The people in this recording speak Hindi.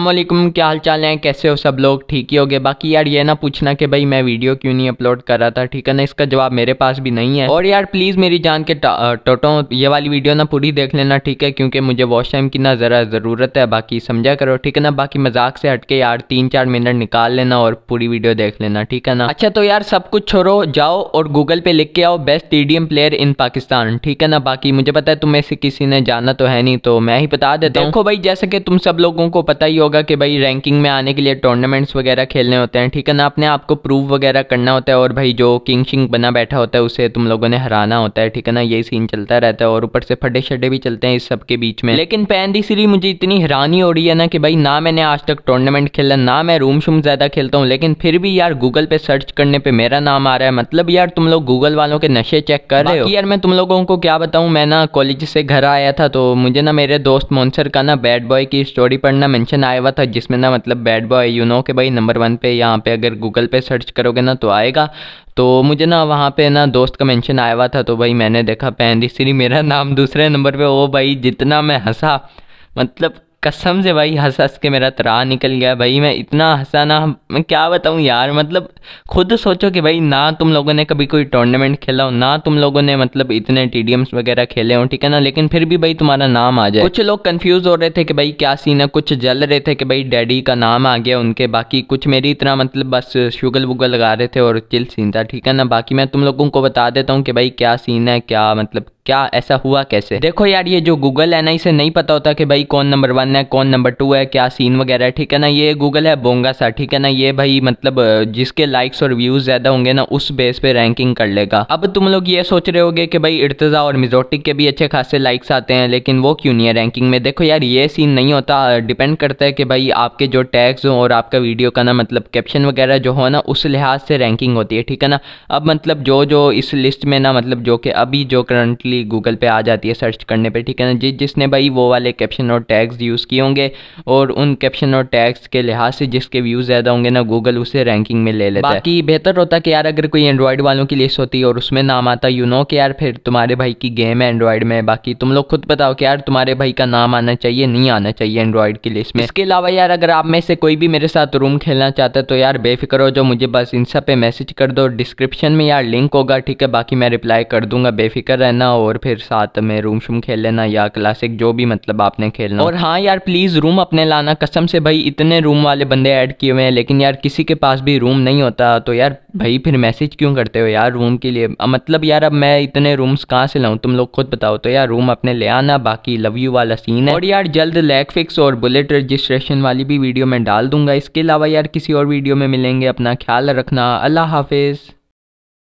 वालेकुम क्या हाल चाल है? कैसे हो सब लोग? ठीक ही हो गए बाकी यार ये ना पूछना कि भाई मैं वीडियो क्यों नहीं अपलोड कर रहा था, ठीक है ना? इसका जवाब मेरे पास भी नहीं है। और यार प्लीज़ मेरी जान के टोटो, ये वाली वीडियो ना पूरी देख लेना, ठीक है? क्योंकि मुझे वॉश टाइम की ना ज़रा ज़रूरत है, बाकी समझा करो, ठीक है ना? बाकी मज़ाक से हटके यार तीन चार मिनट निकाल लेना और पूरी वीडियो देख लेना, ठीक है ना? अच्छा तो यार सब कुछ छोड़ो, जाओ और गूगल पे लिख के आओ best T player in Pakistan ठीक है ना? बाकी मुझे पता है तुम्हें से किसी ने जाना तो है नहीं तो मैं ही बता देता हूँ। देखो भाई, जैसे कि तुम सब लोगों को पता ही होगा कि भाई रैंकिंग में आने के लिए टूर्नामेंट्स वगैरह खेलने होते हैं, ठीक है ना? अपने आप को प्रूव वगैरह करना होता है और भाई जो किंग शिंग बना बैठा होता है, उसे तुम लोगों ने हराना होता है, ठीक है ना? यही सीन चलता रहता है और ऊपर से फटे शटे भी चलते हैं इस सब के बीच में। लेकिन पैन दी सीरी मुझे इतनी हैरानी हो रही है ना कि भाई ना मैंने आज तक टूर्नामेंट खेला, ना मैं रूम शूम ज़्यादा खेलता हूँ, लेकिन फिर भी यार गूगल पे सर्च करने पर मेरा नाम आ रहा है। मतलब यार तुम लोग गूगल वालों के नशे चेक कर रहे हो। यार मैं तुम लोगों को क्या बताऊँ? मैं ना कॉलेज से घर आया था तो मुझे ना मेरे दोस्त मोनसर का ना बैड बॉय की स्टोरी पढ़ना मेंशन आया हुआ था, जिसमें ना मतलब बैड बॉय यू नो के भाई नंबर वन पे यहाँ पे अगर गूगल पे सर्च करोगे ना तो आएगा। तो मुझे ना वहाँ पे ना दोस्त का मेंशन आया हुआ था तो भाई मैंने देखा पहन श्री मेरा नाम दूसरे नंबर पे, ओ भाई जितना मैं हंसा मतलब कसम से भाई हंस हंस के मेरा तरा निकल गया। भाई, मैं इतना हंसा ना मैं क्या बताऊँ यार? मतलब खुद सोचो कि भाई, ना तुम लोगों ने कभी कोई टूर्नामेंट खेला हो, ना तुम लोगों ने मतलब इतने टी वगैरह खेले हो, ठीक है ना? लेकिन फिर भी भाई, तुम्हारा नाम आ जाए। कुछ लोग कन्फ्यूज़ हो रहे थे कि भाई, क्या सीन है? कुछ जल रहे थे कि भाई डैडी का नाम आ गया उनके, बाकी कुछ मेरी इतना मतलब बस शुगल वुगल लगा रहे थे और चिल सीन था, ठीक है ना? बाकी मैं तुम लोगों को बता देता हूँ कि भाई, क्या सीन है? क्या मतलब क्या ऐसा हुआ कैसे? देखो यार, ये जो गूगल है ना, इसे नहीं पता होता कि भाई कौन नंबर वन है, कौन नंबर टू है, क्या सीन वगैरह है, ठीक है ना? ये गूगल है बोंगा सा, ठीक है ना? ये भाई मतलब जिसके लाइक्स और व्यूज़ ज़्यादा होंगे ना, उस बेस पे रैंकिंग कर लेगा। अब तुम लोग ये सोच रहे होगे कि भाई इर्तजा और मिजोटिक के भी अच्छे खासे लाइक्स आते हैं, लेकिन वो क्यों नहीं है रैंकिंग में? देखो यार, ये सीन नहीं होता डिपेंड करता है कि भाई आपके जो टैग्स हो और आपका वीडियो का ना मतलब कैप्शन वगैरह जो हो ना, उस लिहाज से रैंकिंग होती है, ठीक है ना? अब मतलब जो जो इस लिस्ट में ना मतलब जो कि अभी जो करंटली गूगल पे आ जाती है सर्च करने पे ठीक है ना? जिस जिसने भाई वो वाले कैप्शन और टैग्स यूज़ किए होंगे और उन कैप्शन और टैग्स के लिहाज से जिसके व्यूज़ ज़्यादा होंगे ना गूगल उसे रैंकिंग में ले लेता है। बाकी बेहतर होता कि यार अगर कोई एंड्रॉयड वालों की लिस्ट होती और उसमें नाम आता यू नो कि यार फिर तुम्हारे भाई की गेम है एंड्रॉयड में बाकी तुम लोग खुद बताओ कि यार तुम्हारे भाई का नाम आना चाहिए नहीं आना चाहिए एंड्रॉयड की लिस्ट में। इसके अलावा यार अगर आप में से कोई भी मेरे साथ रूम खेलना चाहता है तो यार बेफिक्र हो जो मुझे बस इंस्टा पे मैसेज कर दो डिस्क्रिप्शन में यार लिंक होगा ठीक है? बाकी मैं रिप्लाई कर दूँगा बेफिक्र रहना और फिर साथ में रूम शूम खेल लेना या क्लासिक जो भी मतलब आपने खेलना। और हाँ यार प्लीज़ रूम अपने लाना। कसम से भाई इतने रूम वाले बंदे ऐड किए हुए हैं लेकिन यार किसी के पास भी रूम नहीं होता। तो यार भाई फिर मैसेज क्यों करते हो यार रूम के लिए? मतलब यार अब मैं इतने रूम्स कहाँ से लाऊं? तुम लोग खुद बताओ। तो यार रूम अपने ले आना बाकी लव यू वाला सीन है। और यार जल्द लैग फिक्स और बुलेट रजिस्ट्रेशन वाली भी वीडियो मैं डाल दूँगा। इसके अलावा यार किसी और वीडियो में मिलेंगे। अपना ख्याल रखना। अल्लाह हाफिज़।